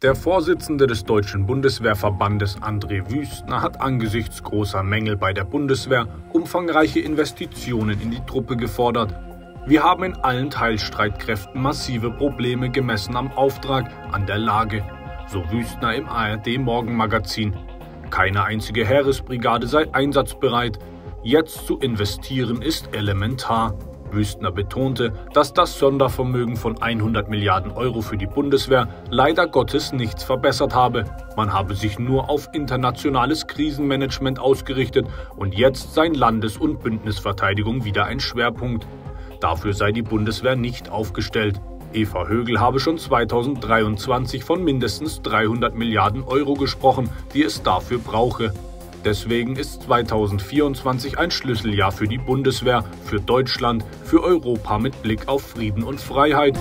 Der Vorsitzende des Deutschen Bundeswehrverbandes André Wüstner hat angesichts großer Mängel bei der Bundeswehr umfangreiche Investitionen in die Truppe gefordert. Wir haben in allen Teilstreitkräften massive Probleme gemessen am Auftrag, an der Lage, so Wüstner im ARD Morgenmagazin. Keine einzige Heeresbrigade sei einsatzbereit. Jetzt zu investieren ist elementar. Wüstner betonte, dass das Sondervermögen von 100 Milliarden Euro für die Bundeswehr leider Gottes nichts verbessert habe. Man habe sich nur auf internationales Krisenmanagement ausgerichtet und jetzt sei Landes- und Bündnisverteidigung wieder ein Schwerpunkt. Dafür sei die Bundeswehr nicht aufgestellt. Eva Högel habe schon 2023 von mindestens 300 Milliarden Euro gesprochen, die es dafür brauche. Deswegen ist 2024 ein Schlüsseljahr für die Bundeswehr, für Deutschland, für Europa mit Blick auf Frieden und Freiheit.